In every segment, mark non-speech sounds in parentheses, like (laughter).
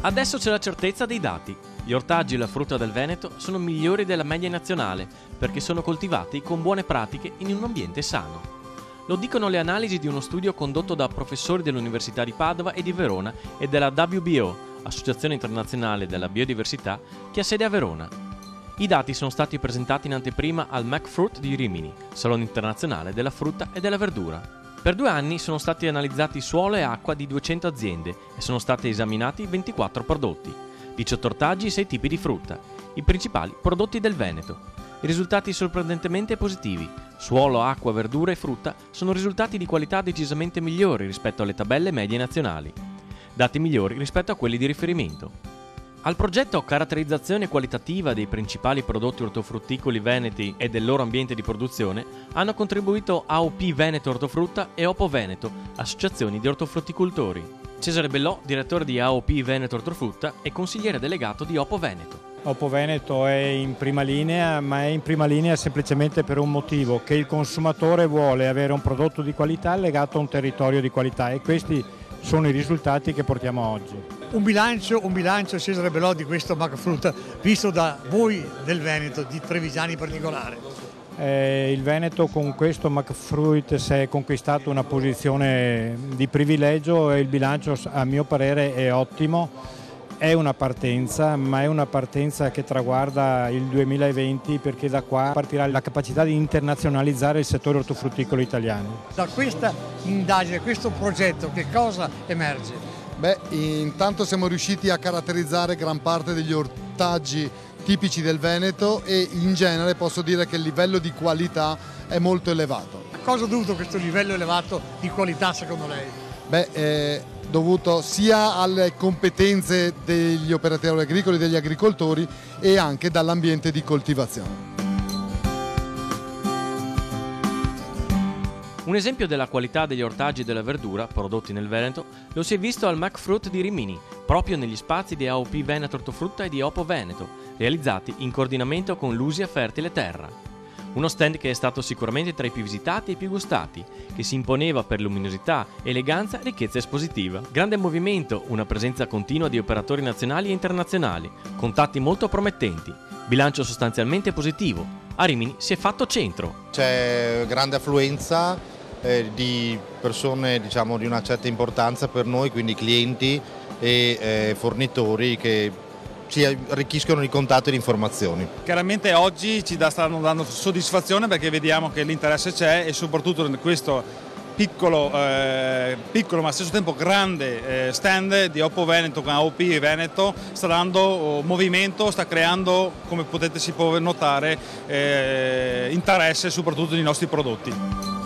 Adesso c'è la certezza dei dati. Gli ortaggi e la frutta del Veneto sono migliori della media nazionale perché sono coltivati con buone pratiche in un ambiente sano. Lo dicono le analisi di uno studio condotto da professori dell'Università di Padova e di Verona e della WBO, Associazione Internazionale della Biodiversità, che ha sede a Verona. I dati sono stati presentati in anteprima al MacFruit di Rimini, Salone internazionale della frutta e della verdura. Per due anni sono stati analizzati suolo e acqua di 200 aziende e sono stati esaminati 24 prodotti, 18 ortaggi e 6 tipi di frutta, i principali prodotti del Veneto. I risultati sorprendentemente positivi. Suolo, acqua, verdura e frutta sono risultati di qualità decisamente migliori rispetto alle tabelle medie nazionali. Dati migliori rispetto a quelli di riferimento. Al progetto Caratterizzazione qualitativa dei principali prodotti ortofrutticoli veneti e del loro ambiente di produzione hanno contribuito AOP Veneto Ortofrutta e Opo Veneto, associazioni di ortofrutticoltori. Cesare Bellò, direttore di AOP Veneto Ortofrutta e consigliere delegato di Opo Veneto. Opo Veneto è in prima linea, ma è in prima linea semplicemente per un motivo, che il consumatore vuole avere un prodotto di qualità legato a un territorio di qualità e questi sono i risultati che portiamo oggi un bilancio, un bilancio Cesare Bellò di questo Macafrutta visto da voi del Veneto, di Trevigiani in particolare? Eh, il Veneto con questo McFruit si è conquistato una posizione di privilegio e il bilancio a mio parere è ottimo. È una partenza, ma è una partenza che traguarda il 2020 perché da qua partirà la capacità di internazionalizzare il settore ortofrutticolo italiano. Da questa indagine, questo progetto, che cosa emerge? Beh, intanto siamo riusciti a caratterizzare gran parte degli ortaggi tipici del Veneto e in genere posso dire che il livello di qualità è molto elevato. A cosa è dovuto questo livello elevato di qualità secondo lei? Beh, è dovuto sia alle competenze degli operatori agricoli e degli agricoltori e anche dall'ambiente di coltivazione. Un esempio della qualità degli ortaggi e della verdura prodotti nel Veneto lo si è visto al MacFruit di Rimini, proprio negli spazi di AOP Veneto Ortofrutta e di Opo Veneto, realizzati in coordinamento con l'Usia Fertile Terra. Uno stand che è stato sicuramente tra i più visitati e più gustati, che si imponeva per luminosità, eleganza e ricchezza espositiva. Grande movimento, una presenza continua di operatori nazionali e internazionali, contatti molto promettenti, bilancio sostanzialmente positivo. A Rimini si è fatto centro. C'è grande affluenza, eh, di persone diciamo, di una certa importanza per noi, quindi clienti e eh, fornitori che ci arricchiscono di contatti e di informazioni. Chiaramente oggi ci stanno dando soddisfazione perché vediamo che l'interesse c'è e soprattutto in questo piccolo, eh, piccolo ma allo stesso tempo grande eh, stand di Oppo Veneto con AOP Veneto sta dando oh, movimento, sta creando come potete si può notare eh, interesse soprattutto nei nostri prodotti.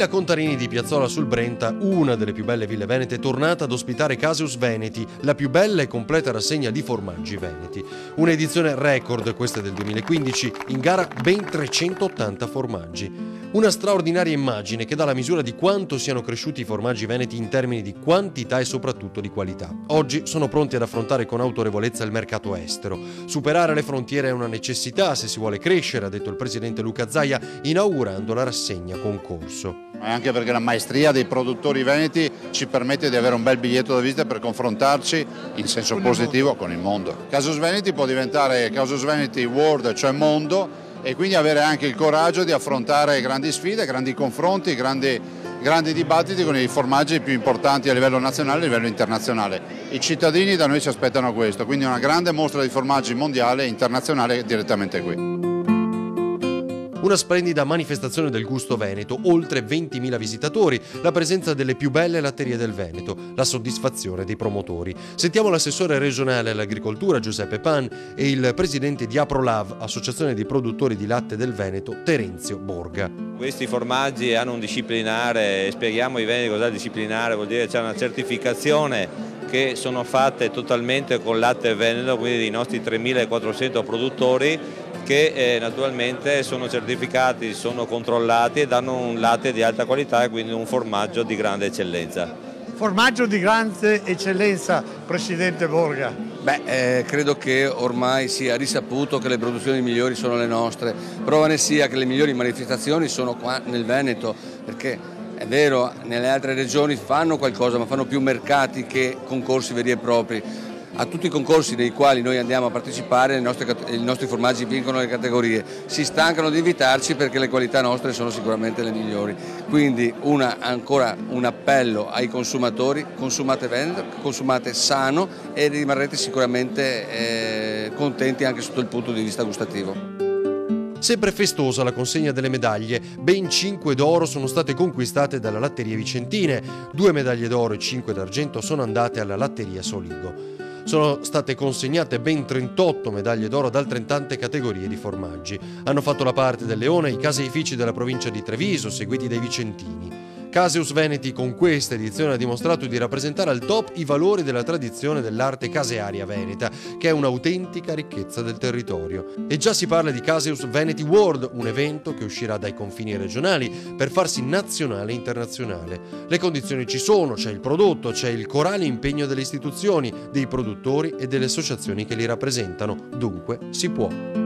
Villa Contarini di Piazzola sul Brenta, una delle più belle ville venete, è tornata ad ospitare Casius Veneti, la più bella e completa rassegna di formaggi veneti. Un'edizione record, questa del 2015, in gara ben 380 formaggi. Una straordinaria immagine che dà la misura di quanto siano cresciuti i formaggi veneti in termini di quantità e soprattutto di qualità. Oggi sono pronti ad affrontare con autorevolezza il mercato estero. Superare le frontiere è una necessità se si vuole crescere, ha detto il presidente Luca Zaia, inaugurando la rassegna concorso. Anche perché la maestria dei produttori veneti ci permette di avere un bel biglietto da visita per confrontarci in senso positivo con il mondo. Casus Veneti può diventare Casus Veneti World, cioè mondo, e quindi avere anche il coraggio di affrontare grandi sfide, grandi confronti, grandi, grandi dibattiti con i formaggi più importanti a livello nazionale e a livello internazionale. I cittadini da noi ci aspettano questo, quindi una grande mostra di formaggi mondiale e internazionale direttamente qui. Una splendida manifestazione del gusto veneto, oltre 20.000 visitatori, la presenza delle più belle latterie del Veneto, la soddisfazione dei promotori. Sentiamo l'assessore regionale all'agricoltura Giuseppe Pan e il presidente di AproLav, associazione di produttori di latte del Veneto, Terenzio Borga. Questi formaggi hanno un disciplinare, spieghiamo ai veneti cosa disciplinare, vuol dire c'è una certificazione che sono fatte totalmente con latte veneto, quindi dei nostri 3.400 produttori che eh, naturalmente sono certificati, sono controllati e danno un latte di alta qualità e quindi un formaggio di grande eccellenza. Formaggio di grande eccellenza, Presidente Borga. Beh, eh, credo che ormai sia risaputo che le produzioni migliori sono le nostre. Prova ne sia che le migliori manifestazioni sono qua nel Veneto, perché è vero, nelle altre regioni fanno qualcosa, ma fanno più mercati che concorsi veri e propri a tutti i concorsi nei quali noi andiamo a partecipare i nostri, i nostri, formaggi vincono le categorie, si stancano di invitarci perché le qualità nostre sono sicuramente le migliori. Quindi una, ancora un appello ai consumatori, consumate vendor, consumate sano e rimarrete sicuramente eh, contenti anche sotto il punto di vista gustativo. Sempre festosa la consegna delle medaglie, ben 5 d'oro sono state conquistate dalla Latteria Vicentine, due medaglie d'oro e 5 d'argento sono andate alla Latteria Soligo. Sono state consegnate ben 38 medaglie d'oro ad altrettante categorie di formaggi. Hanno fatto la parte del Leone i caseifici della provincia di Treviso, seguiti dai Vicentini. Caseus Veneti con questa edizione ha dimostrato di rappresentare al top i valori della tradizione dell'arte casearia veneta, che è un'autentica ricchezza del territorio. E già si parla di Caseus Veneti World, un evento che uscirà dai confini regionali per farsi nazionale e internazionale. Le condizioni ci sono, c'è il prodotto, c'è il corale impegno delle istituzioni, dei produttori e delle associazioni che li rappresentano, dunque si può.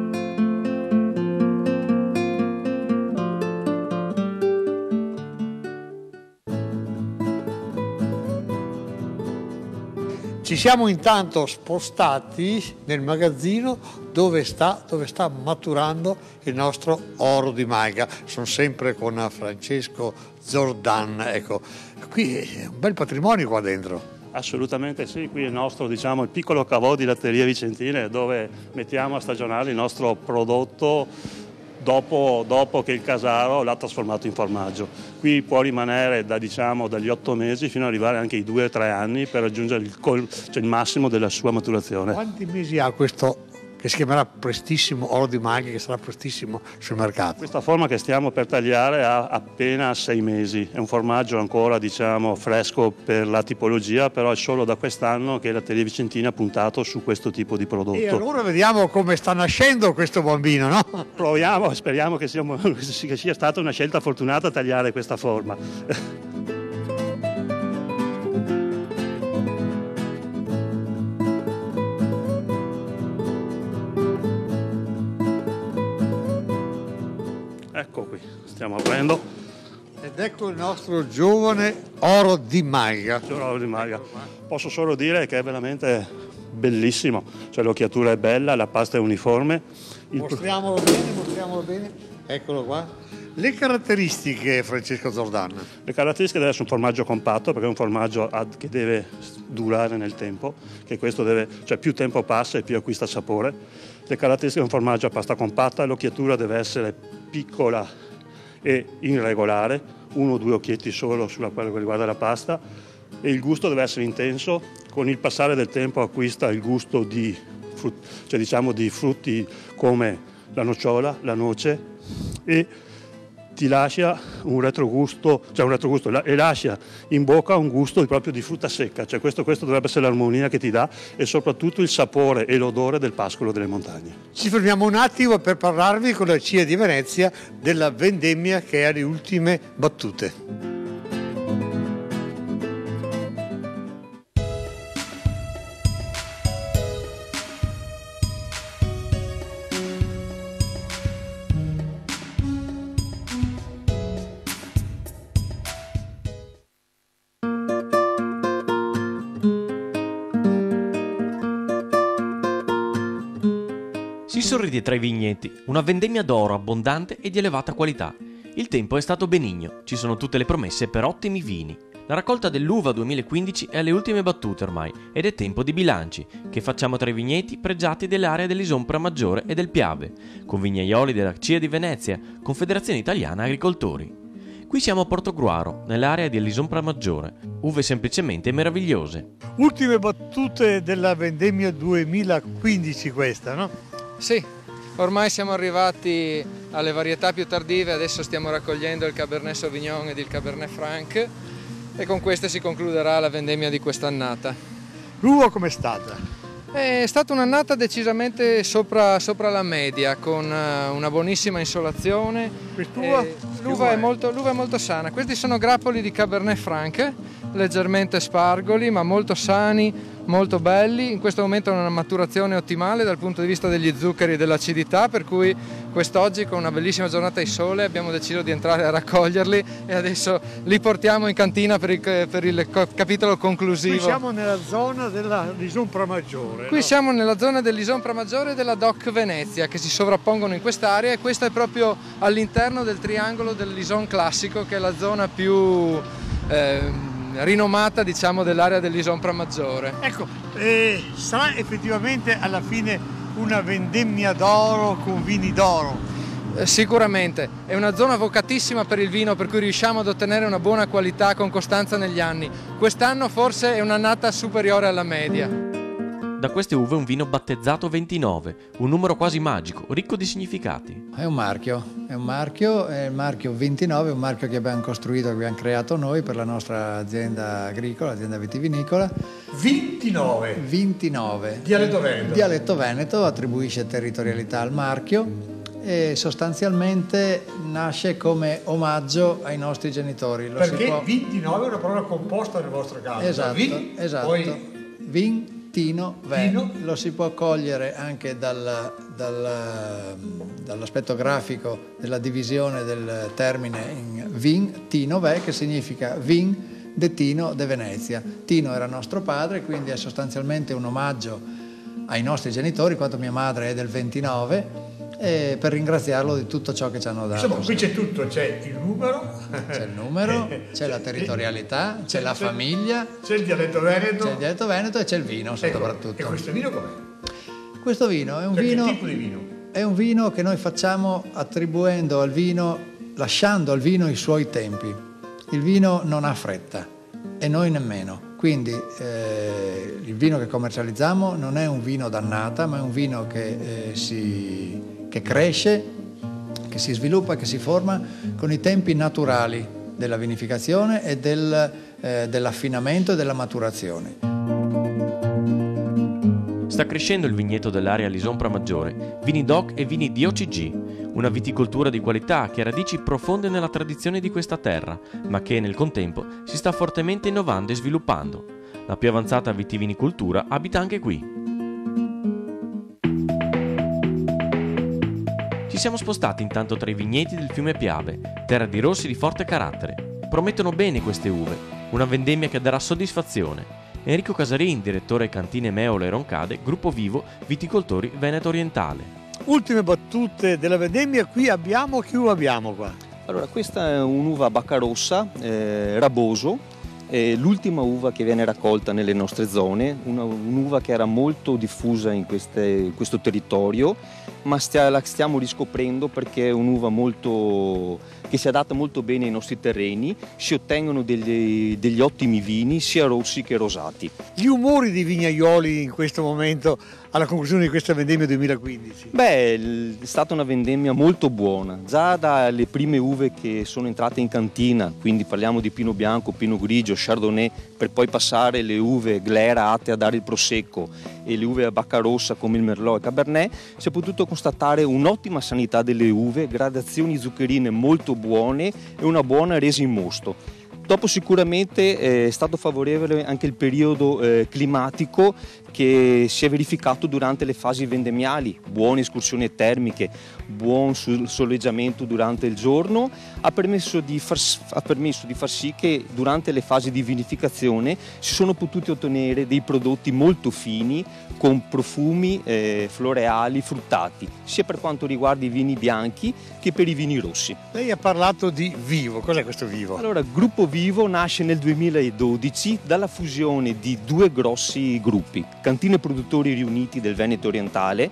Ci siamo intanto spostati nel magazzino dove sta, dove sta, maturando il nostro oro di Maiga. Sono sempre con Francesco Zordan. Ecco, qui è un bel patrimonio qua dentro. Assolutamente sì, qui è il nostro diciamo, il piccolo cavò di latteria vicentine dove mettiamo a stagionare il nostro prodotto dopo, dopo, che il casaro l'ha trasformato in formaggio. Qui può rimanere da, diciamo, dagli otto mesi fino ad arrivare anche ai due o tre anni per raggiungere il, col, cioè il massimo della sua maturazione. Quanti mesi ha questo che si chiamerà prestissimo oro di maglia, che sarà prestissimo sul mercato. Questa forma che stiamo per tagliare ha appena sei mesi, è un formaggio ancora diciamo, fresco per la tipologia, però è solo da quest'anno che la Tele Vicentina ha puntato su questo tipo di prodotto. E allora vediamo come sta nascendo questo bambino, no? Proviamo, speriamo che sia, (laughs) che sia stata una scelta fortunata tagliare questa forma. (laughs) stiamo aprendo. Ed ecco il nostro giovane oro di maglia. Oro di maglia. Posso solo dire che è veramente bellissimo, cioè l'occhiatura è bella, la pasta è uniforme. Il... Mostriamolo bene, mostriamolo bene. Eccolo qua. Le caratteristiche, Francesco Zordana? Le caratteristiche deve essere un formaggio compatto, perché è un formaggio che deve durare nel tempo, che questo deve, cioè più tempo passa e più acquista sapore. Le caratteristiche di un formaggio a pasta compatta, l'occhiatura deve essere piccola e irregolare, uno o due occhietti solo sulla quale riguarda la pasta e il gusto deve essere intenso, con il passare del tempo acquista il gusto di, cioè diciamo di frutti come la nocciola, la noce e ti lascia un retrogusto, cioè un retrogusto, e lascia in bocca un gusto proprio di frutta secca, cioè questo, questo dovrebbe essere l'armonia che ti dà e soprattutto il sapore e l'odore del pascolo delle montagne. Ci fermiamo un attimo per parlarvi con la CIA di Venezia della vendemmia che è alle ultime battute. Sorride tra i vigneti, una vendemmia d'oro abbondante e di elevata qualità. Il tempo è stato benigno, ci sono tutte le promesse per ottimi vini. La raccolta dell'uva 2015 è alle ultime battute ormai ed è tempo di bilanci, che facciamo tra i vigneti pregiati dell'area dell'Isompra Maggiore e del Piave, con vignaioli della CIA di Venezia, Confederazione Italiana Agricoltori. Qui siamo a Portogruaro, nell'area dell'Isompra Maggiore. Uve semplicemente meravigliose. Ultime battute della vendemmia 2015 questa, no? Sì, ormai siamo arrivati alle varietà più tardive, adesso stiamo raccogliendo il Cabernet Sauvignon ed il Cabernet Franc e con queste si concluderà la vendemmia di quest'annata. L'uva com'è stata? È stata un'annata decisamente sopra, sopra, la media, con eh, una buonissima insolazione. Quest'uva? L'uva è, molto, l'uva è molto sana. Questi sono grappoli di Cabernet Franc, leggermente spargoli, ma molto sani, molto belli, in questo momento hanno una maturazione ottimale dal punto di vista degli zuccheri e dell'acidità, per cui quest'oggi con una bellissima giornata di sole abbiamo deciso di entrare a raccoglierli e adesso li portiamo in cantina per il, per il capitolo conclusivo. Qui siamo nella zona della Lisompra Maggiore. Qui no? siamo nella zona dell'Isompra Maggiore e della Doc Venezia che si sovrappongono in quest'area e questa è proprio all'interno del triangolo dell'Ison classico che è la zona più... Eh, rinomata diciamo, dell'area dell'Isompra Maggiore. Ecco, eh, sarà effettivamente alla fine una vendemmia d'oro con vini d'oro? Eh, sicuramente, è una zona vocatissima per il vino per cui riusciamo ad ottenere una buona qualità con costanza negli anni. Quest'anno forse è un'annata superiore alla media. Da queste uve un vino battezzato 29, un numero quasi magico, ricco di significati. È un marchio, è un marchio, è il marchio 29, un marchio che abbiamo costruito, che abbiamo creato noi per la nostra azienda agricola, azienda vitivinicola. 29? 29. Dialetto Veneto? Dialetto Veneto attribuisce territorialità al marchio e sostanzialmente nasce come omaggio ai nostri genitori. Lo Perché può... 29 è una parola composta nel vostro caso. Esatto, vin, esatto. Poi... Vin Tino, Tino. lo si può cogliere anche dal, dal, dall'aspetto grafico della divisione del termine in vin, Tino Ve, che significa vin de Tino de Venezia. Tino era nostro padre, quindi è sostanzialmente un omaggio ai nostri genitori, quanto mia madre è del 29 e per ringraziarlo di tutto ciò che ci hanno dato. Insomma, qui c'è tutto, c'è il numero, c'è il numero, (laughs) c'è la territorialità, c'è, c'è la famiglia, c'è il dialetto veneto, c'è il dialetto veneto e c'è il vino ecco, soprattutto. E questo vino com'è? Questo vino è un cioè, vino, vino? È un vino che noi facciamo attribuendo al vino, lasciando al vino i suoi tempi. Il vino non ha fretta e noi nemmeno. Quindi eh, il vino che commercializziamo non è un vino dannata, ma è un vino che eh, si che cresce, che si sviluppa, che si forma con i tempi naturali della vinificazione e del, eh, dell'affinamento e della maturazione. Sta crescendo il vigneto dell'area Lisompra Maggiore, vini DOC e vini DOCG, una viticoltura di qualità che ha radici profonde nella tradizione di questa terra, ma che nel contempo si sta fortemente innovando e sviluppando. La più avanzata vitivinicoltura abita anche qui. Ci siamo spostati intanto tra i vigneti del fiume Piave, terra di rossi di forte carattere. Promettono bene queste uve, una vendemmia che darà soddisfazione. Enrico Casarin, direttore cantine Meola e Roncade, gruppo vivo Viticoltori Veneto Orientale. Ultime battute della vendemmia, qui abbiamo, che uva abbiamo qua? Allora, questa è un'uva baccarossa, eh, raboso, è l'ultima uva che viene raccolta nelle nostre zone, una, un'uva che era molto diffusa in, queste, in questo territorio ma stia, la stiamo riscoprendo perché è un'uva molto, che si adatta molto bene ai nostri terreni, si ottengono degli, degli ottimi vini sia rossi che rosati. Gli umori dei vignaioli in questo momento alla conclusione di questa vendemmia 2015? Beh, è stata una vendemmia molto buona, già dalle prime uve che sono entrate in cantina, quindi parliamo di Pino Bianco, Pino Grigio, Chardonnay, per poi passare le uve Glera atte a dare il prosecco e le uve a bacca rossa come il Merlot e Cabernet, si è potuto constatare un'ottima sanità delle uve, gradazioni zuccherine molto buone e una buona resa in mosto. Dopo sicuramente eh, è stato favorevole anche il periodo eh, climatico che si è verificato durante le fasi vendemmiali, buone escursioni termiche, buon soleggiamento durante il giorno, ha permesso, far, ha permesso, di far, sì che durante le fasi di vinificazione si sono potuti ottenere dei prodotti molto fini con profumi eh, floreali, fruttati, sia per quanto riguarda i vini bianchi che per i vini rossi. Lei ha parlato di Vivo, cos'è questo Vivo? Allora, gruppo Vivo nasce nel 2012 dalla fusione di due grossi gruppi, cantine produttori riuniti del Veneto orientale,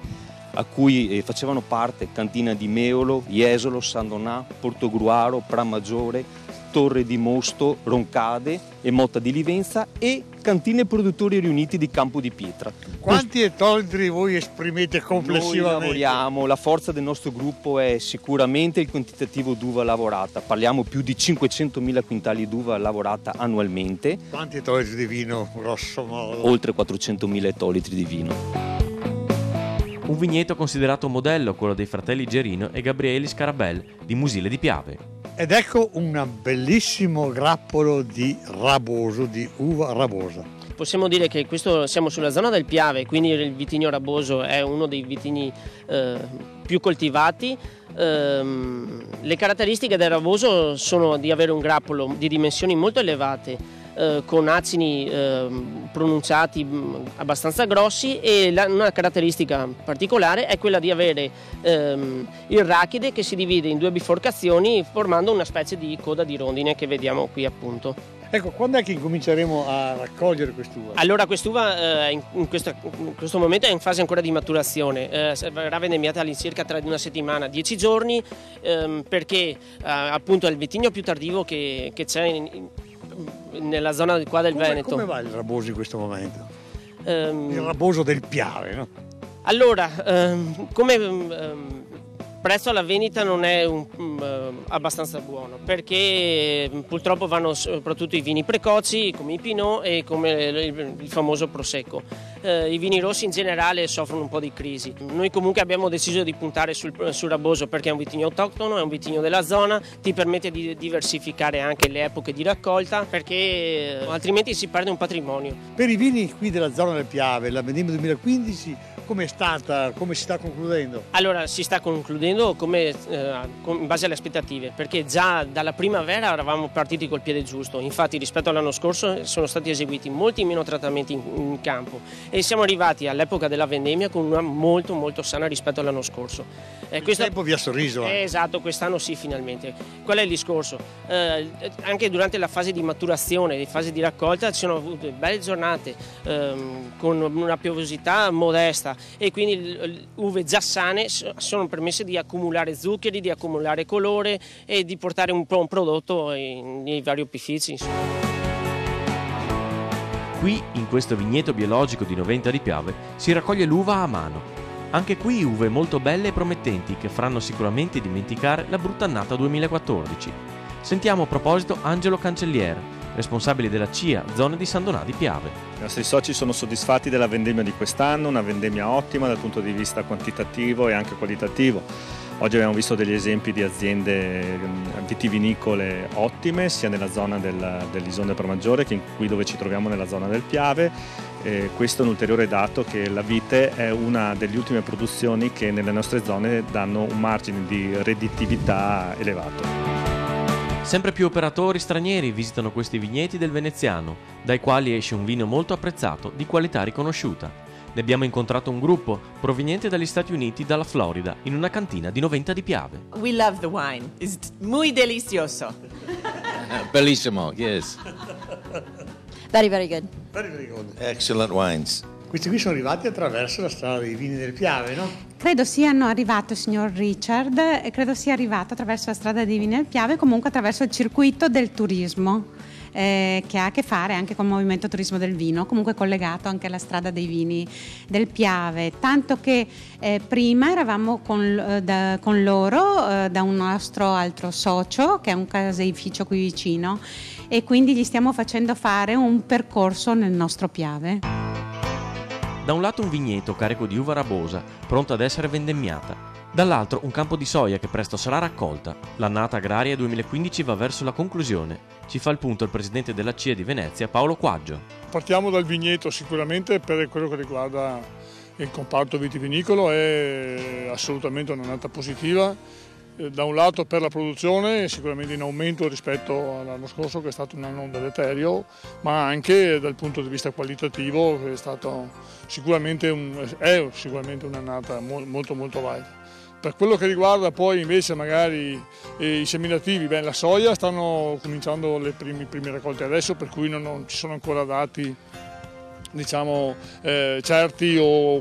a cui eh, facevano parte cantina di Meolo, Jesolo, San Donà, Portogruaro, Pramaggiore, Torre di Mosto, Roncade e Motta di Livenza e cantine produttori riuniti di Campo di Pietra. Quanti ettolitri voi esprimete complessivamente? Noi lavoriamo, la forza del nostro gruppo è sicuramente il quantitativo d'uva lavorata, parliamo più di 500.000 quintali d'uva lavorata annualmente. Quanti ettolitri di vino, grosso modo? Oltre 400.000 ettolitri di vino. Un vigneto considerato modello quello dei fratelli Gerino e Gabrieli Scarabel di Musile di Piave. Ed ecco un bellissimo grappolo di raboso, di uva rabosa. possiamo dire che questo, siamo sulla zona del Piave, quindi il vitigno raboso è uno dei vitigni eh, più coltivati. Ehm, le caratteristiche del raboso sono di avere un grappolo di dimensioni molto elevate, eh, con acini eh, pronunciati mh, abbastanza grossi e la, una caratteristica particolare è quella di avere ehm, il rachide che si divide in due biforcazioni formando una specie di coda di rondine che vediamo qui appunto. Ecco, quando è che incominceremo a raccogliere quest'uva? Allora quest'uva eh, in, in, questo, in, questo, momento è in fase ancora di maturazione, eh, verrà vendemmiata all'incirca tra una settimana, dieci giorni, ehm, perché eh, appunto è il vitigno più tardivo che, che c'è in, nella zona qua del come, Veneto. Come va il raboso in questo momento? Um, il raboso del Piave, no? Allora, um, come um, prezzo alla vendita non è un, um, abbastanza buono perché purtroppo vanno soprattutto i vini precoci come i Pinot e come il, il famoso Prosecco. Eh, I vini rossi in generale soffrono un po' di crisi. Noi comunque abbiamo deciso di puntare sul, sul Raboso perché è un vitigno autoctono, è un vitigno della zona, ti permette di diversificare anche le epoche di raccolta perché eh, altrimenti si perde un patrimonio. Per i vini qui della zona del Piave, la vendemmia 2015 come è stata, come si sta concludendo? Allora si sta concludendo come, eh, in base alle aspettative, perché già dalla primavera eravamo partiti col piede giusto, infatti rispetto all'anno scorso sono stati eseguiti molti meno trattamenti in, in campo e siamo arrivati all'epoca della vendemmia con una molto molto sana rispetto all'anno scorso. Eh, Il questo... tempo vi ha sorriso. Eh, esatto, quest'anno sì finalmente. Qual è il discorso? Eh, anche durante la fase di maturazione, di fase di raccolta ci sono avute belle giornate ehm, con una piovosità modesta e quindi le uve già sane sono permesse di accumulare zuccheri, di accumulare colore e di portare un po' un prodotto nei vari opifici. Qui, in questo vigneto biologico di Noventa di Piave, si raccoglie l'uva a mano. Anche qui uve molto belle e promettenti che faranno sicuramente dimenticare la brutta annata 2014. Sentiamo a proposito Angelo Cancelliere, responsabili della CIA Zone di San Donà di Piave. I nostri soci sono soddisfatti della vendemmia di quest'anno, una vendemmia ottima dal punto di vista quantitativo e anche qualitativo. Oggi abbiamo visto degli esempi di aziende mm, vitivinicole ottime, sia nella zona del, dell'Isonde Maggiore che qui dove ci troviamo nella zona del Piave. E questo è un ulteriore dato che la vite è una delle ultime produzioni che nelle nostre zone danno un margine di redditività elevato. Sempre più operatori stranieri visitano questi vigneti del veneziano, dai quali esce un vino molto apprezzato di qualità riconosciuta. Ne abbiamo incontrato un gruppo proveniente dagli Stati Uniti, dalla Florida, in una cantina di Noventa di Piave. We love the wine. It's muy delicioso. Bellissimo, yes. Very, very good. Very, very good. Excellent wines. Questi qui sono arrivati attraverso la strada dei vini del Piave, no? Credo siano arrivati, signor Richard, e credo sia arrivato attraverso la strada dei vini del Piave, comunque attraverso il circuito del turismo. Eh, che ha a che fare anche con il movimento turismo del vino, comunque collegato anche alla strada dei vini del Piave, tanto che eh, prima eravamo con, eh, da, con loro eh, da un nostro altro socio che è un caseificio qui vicino e quindi gli stiamo facendo fare un percorso nel nostro Piave. Da un lato un vigneto carico di uva rabosa, pronto ad essere vendemmiata. Dall'altro un campo di soia che presto sarà raccolta. L'annata agraria 2015 va verso la conclusione. Ci fa il punto il presidente della CIA di Venezia, Paolo Quaggio. Partiamo dal vigneto sicuramente per quello che riguarda il comparto vitivinicolo, è assolutamente un'annata positiva eh, da un lato per la produzione sicuramente in aumento rispetto all'anno scorso che è stato un anno deleterio, ma anche dal punto di vista qualitativo che è, stato sicuramente un, è sicuramente un'annata molto molto valida. Per quello che riguarda poi invece magari eh, i seminativi, beh, la soia stanno cominciando le prime, prime raccolte adesso per cui non, non ci sono ancora dati diciamo, eh, certi o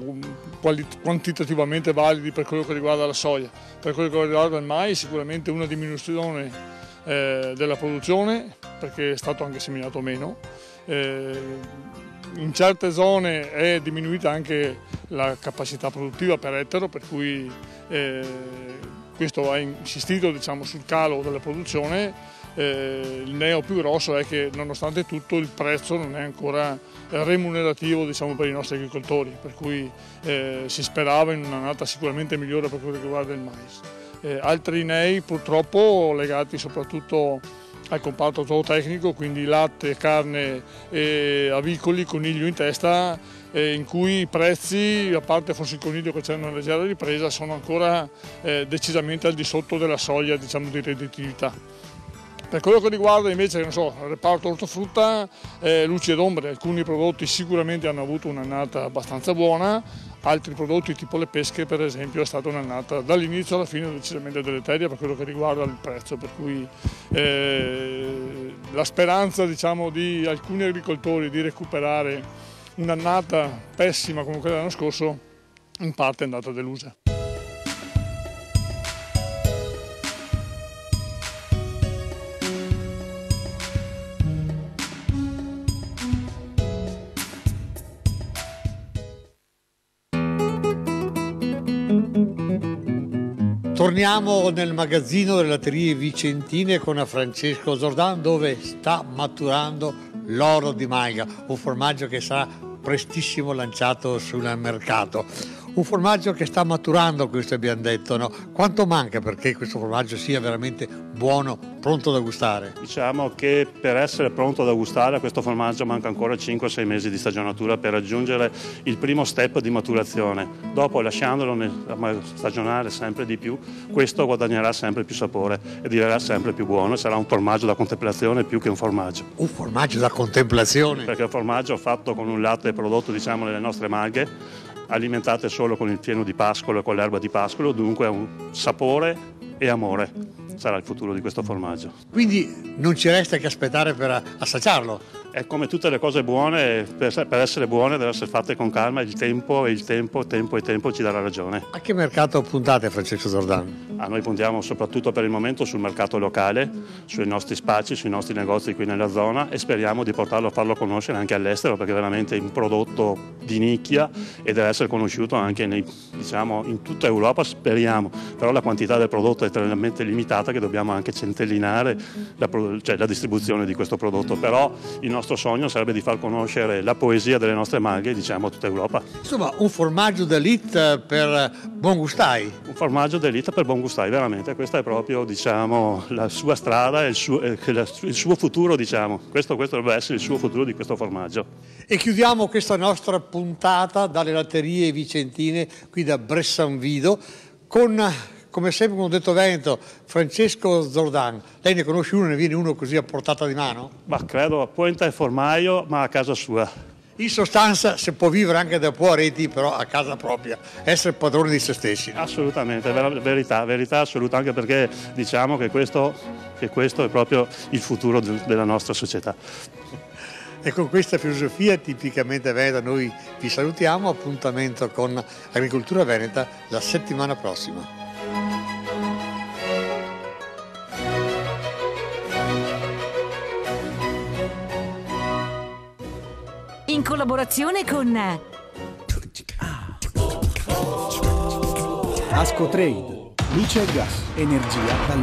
quantitativamente validi per quello che riguarda la soia. Per quello che riguarda il mais sicuramente una diminuzione eh, della produzione perché è stato anche seminato meno. Eh, in certe zone è diminuita anche la capacità produttiva per ettaro per cui eh, questo ha insistito diciamo, sul calo della produzione eh, il neo più grosso è che nonostante tutto il prezzo non è ancora remunerativo diciamo, per i nostri agricoltori, per cui eh, si sperava in un'annata sicuramente migliore per quello che riguarda il mais. Eh, altri nei purtroppo legati soprattutto al comparto zootecnico, quindi latte, carne, eh, avicoli, coniglio in testa, eh, in cui i prezzi, a parte forse il coniglio che c'è una leggera ripresa, sono ancora eh, decisamente al di sotto della soglia diciamo, di redditività. Per quello che riguarda invece so, il reparto ortofrutta, eh, luci ed ombre, alcuni prodotti sicuramente hanno avuto un'annata abbastanza buona, altri prodotti tipo le pesche per esempio è stata un'annata dall'inizio alla fine decisamente deleteria per quello che riguarda il prezzo, per cui eh, la speranza diciamo, di alcuni agricoltori di recuperare un'annata pessima come quella dell'anno scorso in parte è andata delusa. Torniamo nel magazzino delle latterie vicentine con Francesco Zordan dove sta maturando l'oro di Maiga, un formaggio che sarà prestissimo lanciato sul mercato. Un formaggio che sta maturando, questo abbiamo detto, no? Quanto manca perché questo formaggio sia veramente buono, pronto da gustare? Diciamo che per essere pronto da gustare a questo formaggio manca ancora 5-6 mesi di stagionatura per raggiungere il primo step di maturazione. Dopo lasciandolo stagionare sempre di più, questo guadagnerà sempre più sapore e diventerà sempre più buono, sarà un formaggio da contemplazione più che un formaggio. Un formaggio da contemplazione? Perché è un formaggio fatto con un latte prodotto diciamo nelle nostre maghe alimentate solo con il fieno di pascolo e con l'erba di pascolo, dunque un sapore e amore. Sarà il futuro di questo formaggio. Quindi non ci resta che aspettare per assaggiarlo. È come tutte le cose buone, per essere buone devono essere fatte con calma, il tempo e il tempo, tempo e tempo ci darà ragione. A che mercato puntate Francesco Zordan? A noi puntiamo soprattutto per il momento sul mercato locale, sui nostri spazi, sui nostri negozi qui nella zona e speriamo di portarlo a farlo conoscere anche all'estero perché è veramente un prodotto di nicchia e deve essere conosciuto anche nei, diciamo, in tutta Europa, speriamo, però la quantità del prodotto è talmente limitata che dobbiamo anche centellinare la, cioè, la distribuzione di questo prodotto, però il nostro nostro sogno sarebbe di far conoscere la poesia delle nostre maghe, diciamo, a tutta Europa. Insomma, un formaggio d'elite per buon gustai. Un formaggio d'elite per buon gustai, veramente. Questa è proprio, diciamo, la sua strada e il suo, eh, il suo futuro, diciamo. Questo, questo dovrebbe essere il suo futuro di questo formaggio. E chiudiamo questa nostra puntata dalle latterie vicentine qui da Bressanvido con come sempre con un detto Veneto, Francesco Zordan, lei ne conosce uno, ne viene uno così a portata di mano? Ma credo a Puente e Formaio, ma a casa sua. In sostanza si può vivere anche da Poareti, però a casa propria, essere padroni di se stessi. Assolutamente, verità, verità assoluta, anche perché diciamo che questo, che questo è proprio il futuro della nostra società. E con questa filosofia tipicamente veneta noi vi salutiamo, appuntamento con Agricoltura Veneta la settimana prossima. Collaborazione con Asco Trade, luce e gas, energia